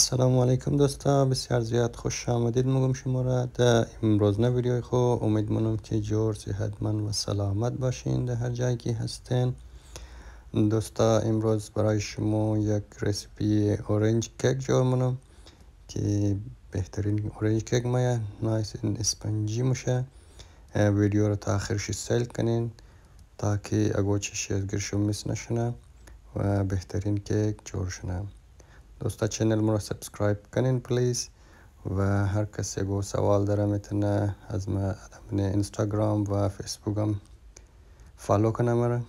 السلام علیکم دوستا بسیار زیاد خوش آمدید میگم شما را. در امروز نه ویدیوی خو امید منم که جور صحتمند و سلامت باشین در هر جایی که هستین. دوستا امروز برای شما یک رسیپی اورنج کیک جور منم که بهترین اورنج کیک مایه نایس اسپنجی میشه. ویدیو رو تا آخرش سیل کنین تا که اگو چشی از میس نشنه و بهترین کیک جور شنه دوستا channel ما رو subscribe کنین please. و هر کسی اگه سوال داره می‌تونه از من اینستاگرام و فیسبوک هم follow کنه مرا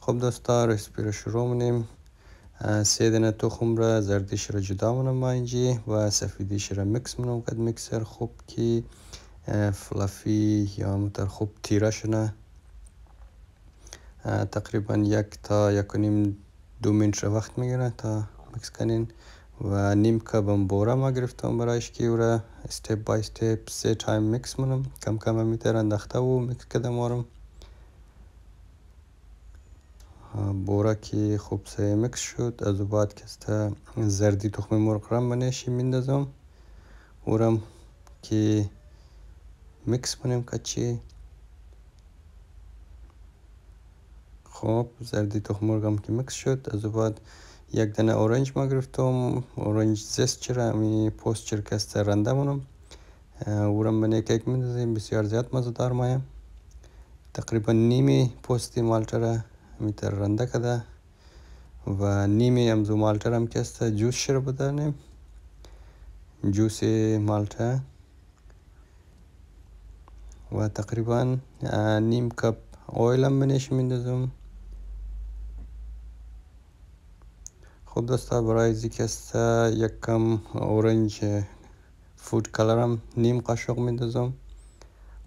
خب دوستا recipe رو شروع منیم سه دنه تخم را زردیش را جدا منم ما اینجی و سفیدیش را مکس منم کد مکسر خوب کی fluffy یا متر خوب تیره شنه تقریبا یک تا یک و نیم دو منت وقت می‌گیره تا کنین و نیم کبم بورا ما گرفتم برایش را استپ بای استپ سه تایم مکس منم کم کم میتر انداخته و مکس کدم آرم بورا که خوب سه مکس شد. از بعد که زردی تخم مرغ را منشی میندازم. اورم که مکس کنیم کچی خب زردی تخم مرغم که مکس شد. از بعد یک دانه اورنج ما گرفتم اورنج زست چرا می پوست چرکست رنده مونم اورم بنه کیک میندازیم بسیار زیاد مزدار مایه تقریبا نیمی پوستی مالټه را میتر رنده کده و نیمی امزو مالټه هم کسته جوس شر بدانیم juice مالته و تقریبا نیم cup oil هم بنش میندازم خب دوستا برای زیکست یک کم orange food color م نیم قاشق میندازم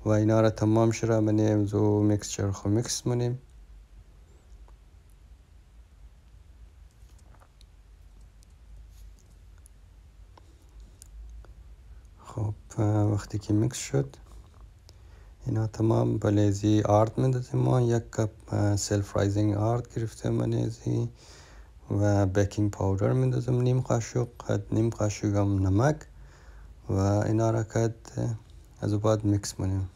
و اینا را تمام شده منیم زو mixture خو میکس منیم خب وقتی که میکس شد اینا تمام بلیزی آرد میندازیم ما یک cup self raising آرد گرفته منیزی و baking powder میندازم نیم قاشق نیم قاشق هم نمک و اینا را کد از بعد میکس کنیم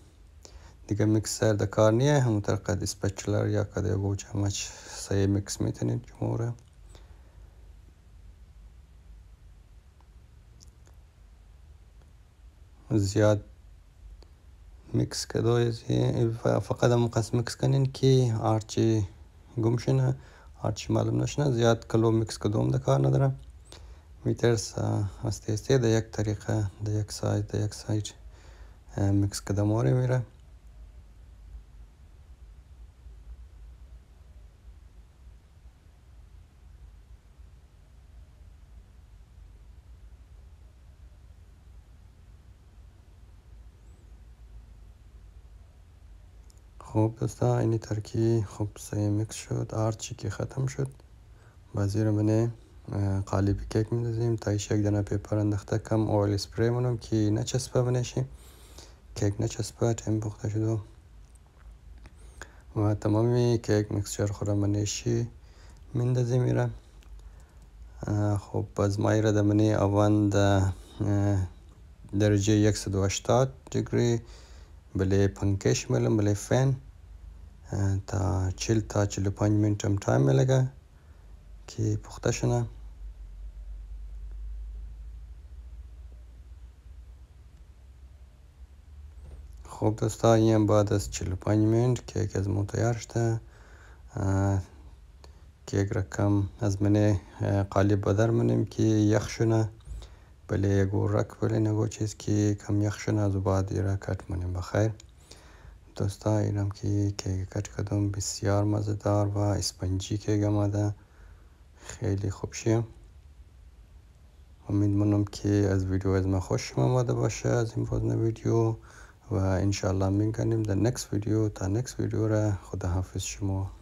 دیگه میکسر در کار نیه همونطور قد spatula یا قد یگو چمچ سایه میکس می‌تونید جمهوره زیاد میکس کدوی فقط هم قصد میکس کنین که هرچی گم شنه هرچی معلوم نشنه زیاد کلو میکس کدوم د کار نه دره میترز هسته هسته د یک طریقه د یک سایز د یک سایز میکس کدماره میره خوب دوستا اینی ترکی خوب سه میکس شد. آرچی که ختم شد. بازی رو منه قالب کیک میندازیم. تایش یک دانه paper انداخته کم oil spray منم که نچسبه بنشی کیک نچسبه تیم پخته شد و تمامی کیک mixture خورا منشی میندازیم میره خب باز مای را دمنی oven درجه 180 دیگری بله پنکش ملم بله فن تا چل تا چل پنج منت هم تایم میلگه که پخته شنه خب دوستا این بعد از 45 منت کیک از مو تیار شده کیک را کم از منه قالب بدر منیم که یخ شونه بله یگو رک بله نگو چیز که کم یخ شونه از بعد را کٹ منیم بخیر. دوستا اینم که کیک کٹ کدوم بسیار مزدار و اسپنجی کیک آمده خیلی خوب شیم. امید منم که از ویدیو از ما خوش آمده باشه از این ویدیو. و انشالله میگنیم در نکس ویدیو. تا نکس ویدیو را خدا حافظ شما.